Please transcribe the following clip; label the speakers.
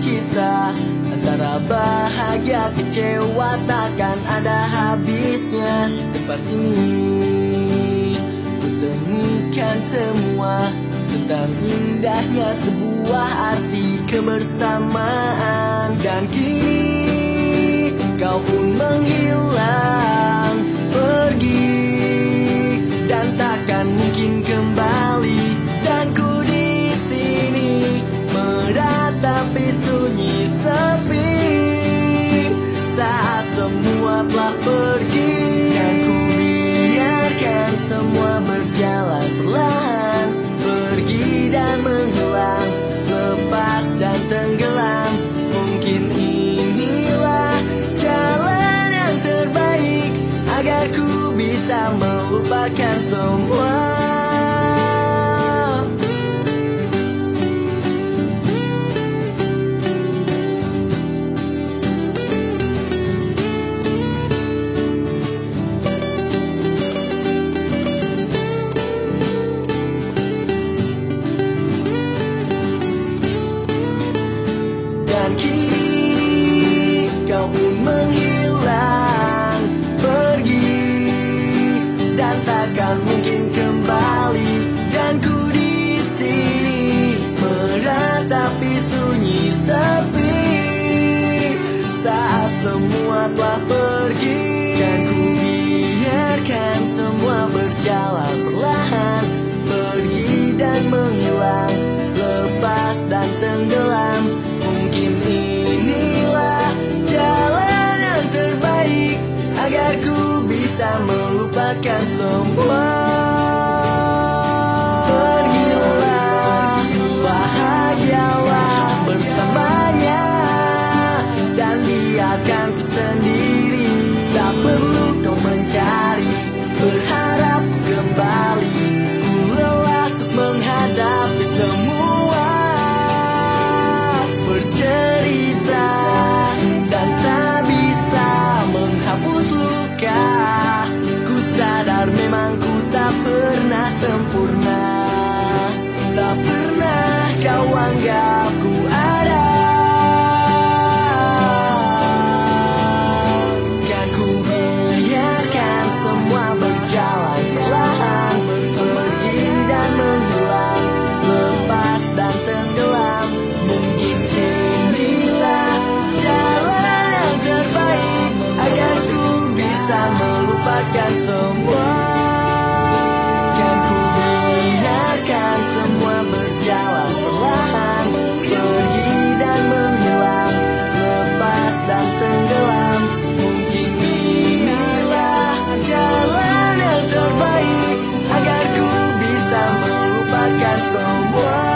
Speaker 1: cinta Antara bahagia kecewa takkan ada habisnya. Tempat ini Kutemukan semua Tentang indahnya sebuah arti kebersamaan. Dan kini kau pun menghilang dan tenggelam. Mungkin inilah jalan yang terbaik Agar ku bisa melupakan semua semua telah pergi. Dan ku biarkan semua berjalan perlahan. Pergi dan menghilang Lepas dan tenggelam. Mungkin inilah jalan yang terbaik Agar ku bisa melupakan semua bahagiakan sendiri Tak perlu kau mencari. Berharap kembali. Ku lelah untuk menghadapi semua. Bercerita. Dan tak bisa menghapus luka. Ku sadar memang ku tak pernah sempurna. Got the world.